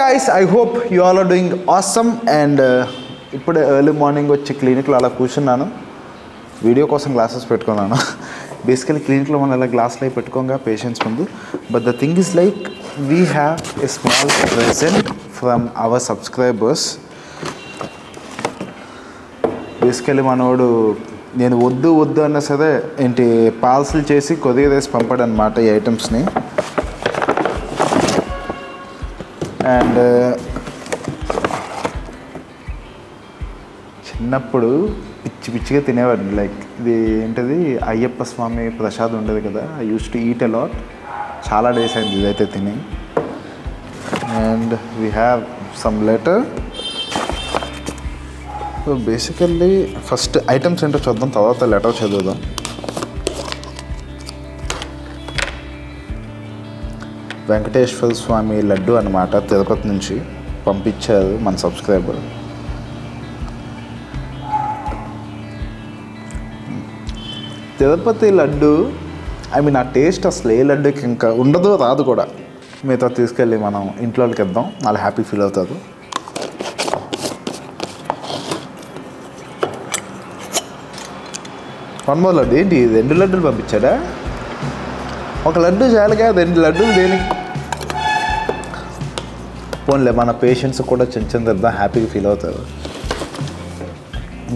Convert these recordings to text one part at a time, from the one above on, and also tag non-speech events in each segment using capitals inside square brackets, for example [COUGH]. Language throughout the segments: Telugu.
Guys I hope you all are doing awesome and ఇప్పుడే ఎర్లీ మార్నింగ్ వచ్చి క్లినిక్లో అలా కూర్చున్నాను. వీడియో కోసం గ్లాసెస్ పెట్టుకున్నాను. [LAUGHS] బేసికలీ క్లినిక్లో మనం అలా గ్లాసులు అవి పెట్టుకోగా పేషెంట్స్ ముందు. But the thing is like we have a small present from our subscribers basically మనోడు నేను వద్దు వద్దు అన్నా సరే ఏంటి పార్సల్ చేసి కొద్దిగా వేసి పంపాడు అనమాట ఈ ఐటమ్స్ని అండ్ చిన్నప్పుడు పిచ్చి పిచ్చిగా తినేవాడిని. లైక్ ఇది ఏంటిది? అయ్యప్ప స్వామి ప్రసాదం ఉండేది కదా. I use to eat a lot చాలా డేస్ అయింది ఇదైతే తిని. And we have some letter. So basically first items ఏంటో చూద్దాం తర్వాత లెటర్ చదువుదాం. వెంకటేశ్వర స్వామి లడ్డు అనమాట తిరుపతి నుంచి పంపించారు మన subscriber. Tirupati laddu I mean ఆ టేస్ట్ అసలు ఏ లడ్డుకి ఇంకా ఉండదు రాదు కూడా. మిగతా తీసుకెళ్ళి మనం ఇంట్లోకి ఇద్దాం. వాళ్ళు హ్యాపీ ఫీల్ అవుతారు. One more laddu. ఏంటి? రెండు లడ్డులు పంపించాడా? ఒక లడ్డు చాలుగా రెండు లడ్డులు దేనికి? పోన్లే మన పేషెంట్స్ కూడా చిన్న చిన్న తెద్దాం హ్యాపీగా ఫీల్ అవుతారు.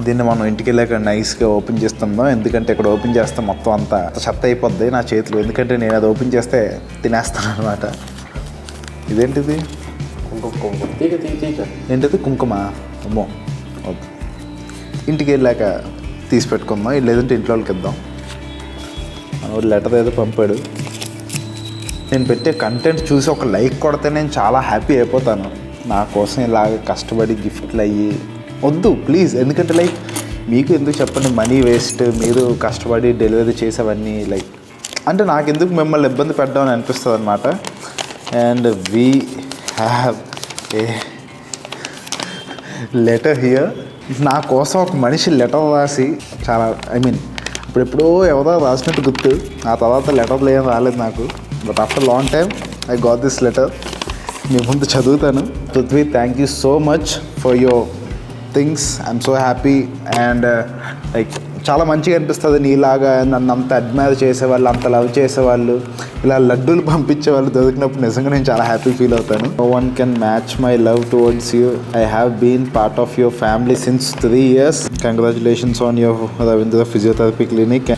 దీన్ని మనం ఇంటికి వెళ్ళాక నైస్గా ఓపెన్ చేస్తుందాం. ఎందుకంటే ఇక్కడ ఓపెన్ చేస్తే మొత్తం అంతా చెత్త అయిపోద్ది నా చేతులు. ఎందుకంటే నేను అది ఓపెన్ చేస్తే తినేస్తాను అనమాట ఇదేంటిది? ఏంటిది? కుంకుమ. అమ్మో. ఇంటికి వెళ్ళాక తీసి పెట్టుకుందాం. లేదంటే ఇంట్లో వాళ్ళకి ఇద్దాం. ఒక లెటర్ ఏదో పంపాడు. నేను పెట్టే కంటెంట్ చూసి ఒక లైక్ కొడితే నేను చాలా హ్యాపీ అయిపోతాను. నా కోసం ఇలాగ కష్టపడి గిఫ్ట్లు అయ్యి. వద్దు ప్లీజ్ ఎందుకంటే లైక్ మీకు ఎందుకు చెప్పండి మనీ వేస్ట్ మీరు కష్టపడి డెలివరీ చేసేవన్నీ లైక్ అంటే నాకు ఎందుకు మిమ్మల్ని ఇబ్బంది పెట్టడం అనిపిస్తుంది అనమాట and we have a letter here నా కోసం ఒక మనిషి లెటర్ రాసి చాలా ఐ మీన్ ఇప్పుడెప్పుడో ఎవరో రాసినట్టు గుర్తు. ఆ తర్వాత లెటర్లు ఏం రాలేదు నాకు. But after long time I got this letter మీ ముందు చదువుతాను. Prithvi thank you so much for your things I'm so happy and like చాలా మంచిగా అనిపిస్తుంది నీలాగా నన్ను అంత అడ్మైర్ చేసేవాళ్ళు అంత లవ్ చేసేవాళ్ళు. ఇలా లడ్డూలు పంపించే వాళ్ళు దొరికినప్పుడు నిజంగా నేను చాలా హ్యాపీ ఫీల్ అవుతాను. No one can match my love towards you I have been part of your family since three years congratulations on your Ravindra physiotherapy clinic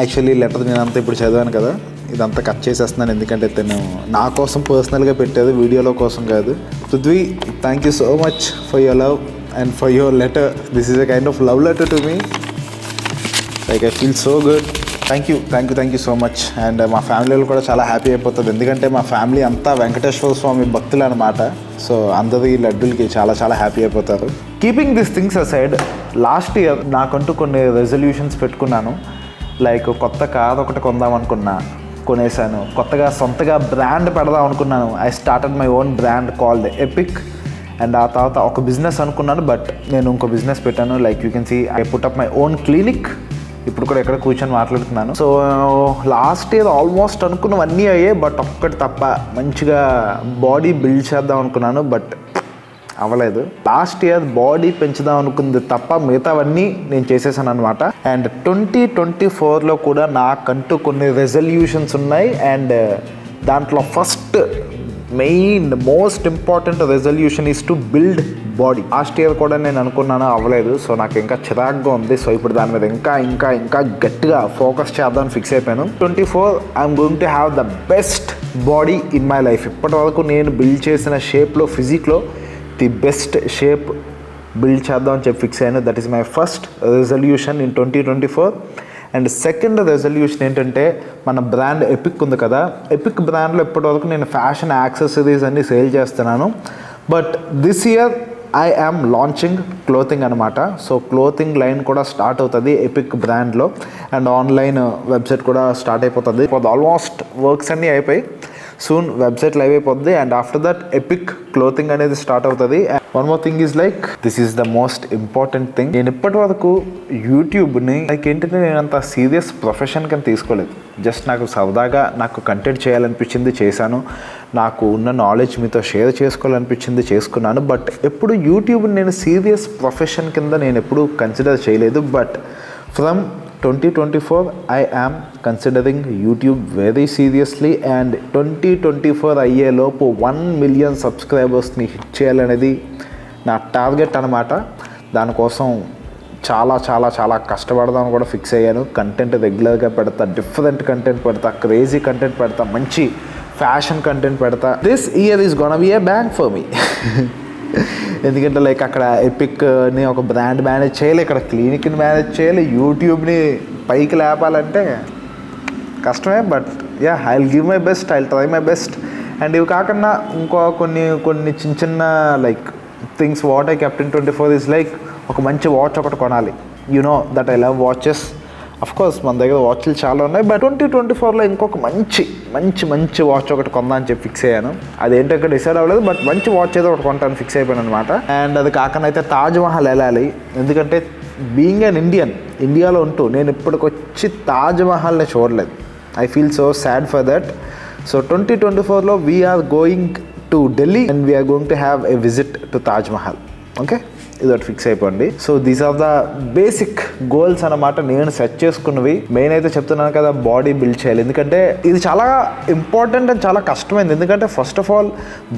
actually letter నేను అంతా ఇప్పుడు చదివాను కదా. ఇదంతా కట్ చేసేస్తున్నాను ఎందుకంటే తను నా కోసం పర్సనల్గా పెట్టేది వీడియోలో కోసం కాదు. Prithvi thank you so much for your love and for your letter this is a kind of love letter to me like I feel so good thank you thank you thank you so much and మా ఫ్యామిలీలో కూడా చాలా హ్యాపీ అయిపోతుంది ఎందుకంటే మా ఫ్యామిలీ అంతా వెంకటేశ్వర స్వామి భక్తులు అనమాట సో అందరూ ఈ లడ్డూలకి చాలా చాలా హ్యాపీ అయిపోతారు. Keeping this things aside last year నాకంటూ కొన్ని రెజల్యూషన్స్ పెట్టుకున్నాను. లైక్ కొత్త కార్ ఒకటి కొందాం అనుకున్నా కొనేసాను కొత్తగా సొంతగా బ్రాండ్ పెడదాం అనుకున్నాను. I started my own brand called Epic and ఆ తర్వాత ఒక బిజినెస్ అనుకున్నాను బట్ నేను ఇంకో బిజినెస్ పెట్టాను. Like you can see I put up my own clinic ఇప్పుడు కూడా ఎక్కడ కూర్చొని మాట్లాడుతున్నాను. సో లాస్ట్ ఇయర్ ఆల్మోస్ట్ అనుకున్నవన్నీ అయ్యాయి బట్ ఒక్కటి తప్ప మంచిగా బాడీ బిల్డ్ చేద్దాం అనుకున్నాను బట్ అవ్వలేదు. లాస్ట్ ఇయర్ బాడీ పెంచుదాం అనుకుంది తప్ప మిగతావన్నీ నేను చేసేసాను అనమాట అండ్ ట్వంటీ ట్వంటీ ఫోర్లో కూడా నాకంటూ కొన్ని రెజల్యూషన్స్ ఉన్నాయి అండ్ దాంట్లో first main most important resolution is to build body last year కూడా నేను అనుకున్నాను అవ్వలేదు. సో నాకు ఇంకా చిరాగ్గా ఉంది. సో ఇప్పుడు దాని మీద ఇంకా ఇంకా ఇంకా గట్టిగా ఫోకస్ చేద్దాం ఫిక్స్ అయిపోయాను. Twenty four I'm going to have the best body in my life ఇప్పటి వరకు నేను బిల్డ్ చేసిన షేప్లో ఫిజిక్లో ది బెస్ట్ షేప్ బిల్డ్ చేద్దాం అని చెప్పి ఫిక్స్ అయ్యాను. That is my first resolution in twenty twenty four and second resolution ఏంటంటే మన బ్రాండ్ ఎపిక్ ఉంది కదా. ఎపిక్ బ్రాండ్లో ఇప్పటివరకు నేను ఫ్యాషన్ యాక్సెసరీస్ అన్ని సేల్ చేస్తున్నాను. But this year I am launching clothing అనమాట సో క్లోతింగ్ లైన్ కూడా స్టార్ట్ అవుతుంది ఎపిక్ బ్రాండ్లో. అండ్ ఆన్లైన్ వెబ్సైట్ కూడా స్టార్ట్ అయిపోతుంది. ఆల్మోస్ట్ వర్క్స్ అన్నీ అయిపోయి. సూన్ వెబ్సైట్ లైవ్ అయిపోద్ది. And after that Epic clothing అనేది స్టార్ట్ అవుతుంది. One more thing is like this is the most important thing నేను ఇప్పటి వరకు యూట్యూబ్ని లైక్ ఏంటంటే నేను అంత సీరియస్ ప్రొఫెషన్ కింద తీసుకోలేదు. జస్ట్ నాకు సరదాగా నాకు కంటెంట్ చేయాలనిపించింది చేశాను. నాకు ఉన్న నాలెడ్జ్ మీతో షేర్ చేసుకోవాలనిపించింది చేసుకున్నాను. బట్ ఎప్పుడు యూట్యూబ్ నేను సీరియస్ ప్రొఫెషన్ కింద నేను ఎప్పుడు కన్సిడర్ చేయలేదు. But from twenty twenty four I am considering YouTube very seriously and twenty twenty four అయ్యేలోపు వన్ మిలియన్ సబ్స్క్రైబర్స్ని హిట్ చేయాలనేది నా టార్గెట్ అనమాట దానికోసం చాలా చాలా చాలా కష్టపడదాం కూడా ఫిక్స్ అయ్యాను. కంటెంట్ రెగ్యులర్గా పెడతా డిఫరెంట్ కంటెంట్ పెడతా క్రేజీ కంటెంట్ పెడతా మంచి ఫ్యాషన్ కంటెంట్ పెడతా. This year is gonna be a bank for me ఎందుకంటే లైక్ అక్కడ ఎపిక్ని ఒక బ్రాండ్ మేనేజ్ చేయాలి ఇక్కడ క్లినిక్ని మేనేజ్ చేయాలి యూట్యూబ్ని పైకి లేపాలంటే కష్టమే but ya I will give my best I try my best and ఇవి కాకుండా ఇంకో కొన్ని కొన్ని చిన్న చిన్న like things what I captain twenty four is like ఒక మంచి వాచ్ ఒకటి కొనాలి. You know that I love watches course మన దగ్గర వాచ్లు చాలా ఉన్నాయి బట్ ట్వంటీ ట్వంటీ ఫోర్లో ఇంకొక మంచి మంచి మంచి వాచ్ ఒకటి కొందా అని చెప్పి ఫిక్స్ అయ్యాను. అదేంటో ఇక్కడ డిసైడ్ అవ్వలేదు బట్ మంచి వాచ్ ఏదో ఒకటి కొంటాను ఫిక్స్ అయిపోయాను అనమాట అండ్ అది కాకుండా అయితే తాజ్ మహల్ వెళ్ళాలి. ఎందుకంటే బీయింగ్ అన్ ఇండియన్ ఇండియాలో ఉంటూ నేను ఇప్పటికొచ్చి తాజ్ మహల్ని చూడలేదు. I feel so sad for that so twenty twenty ఫోర్లో we're going to Delhi and we're going to have a visit to Taj Mahal okay ఇది ఒకటి ఫిక్స్ అయిపోండి. So these are the basic goals అనమాట నేను సెట్ చేసుకున్నవి. మెయిన్ అయితే చెప్తున్నాను కదా బాడీ బిల్డ్ చేయాలి. ఎందుకంటే ఇది చాలా ఇంపార్టెంట్ అండ్ చాలా కష్టమైంది. ఎందుకంటే first of all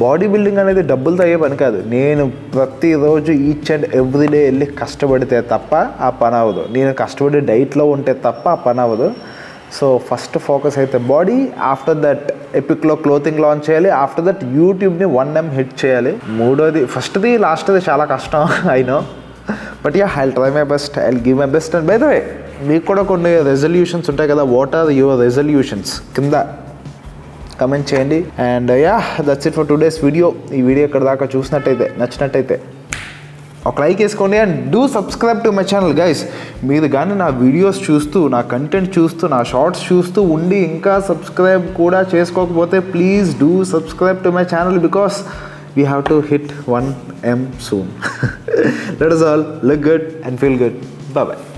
body building అనేది డబ్బులతో అయ్యే పని కాదు. నేను ప్రతిరోజు ఈచ్ అండ్ ఎవ్రీడే వెళ్ళి కష్టపడితే తప్ప ఆ పని అవ్వదు. నేను కష్టపడి డైట్లో ఉంటే తప్ప ఆ పని అవ్వదు. సో ఫస్ట్ ఫోకస్ అయితే బాడీ ఆఫ్టర్ దట్ ఎపిక్లో క్లోతింగ్ లాంచ్ చేయాలి ఆఫ్టర్ దట్ యూట్యూబ్ని వన్ ఎం హిట్ చేయాలి. మూడోది ఫస్ట్ది లాస్ట్ది చాలా కష్టం అయినో but ya I try my best I give my best and by the way మీకు కూడా కొన్ని రెజల్యూషన్స్ ఉంటాయి కదా. వాట్ ఆర్ యువర్ రెజల్యూషన్స్ కింద కమెంట్ చేయండి. And ya that's it for today's video ఈ వీడియో ఇక్కడ దాకా చూసినట్టయితే నచ్చినట్టయితే ఒక లైక్ వేసుకోండి and do subscribe to my channel guys మీరు కానీ నా వీడియోస్ చూస్తూ నా కంటెంట్ చూస్తూ నా షార్ట్స్ చూస్తూ ఉండి ఇంకా సబ్స్క్రైబ్ కూడా చేసుకోకపోతే please do subscribe to my channel because we have to hit one M soon that is all look good and feel good bye